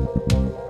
Música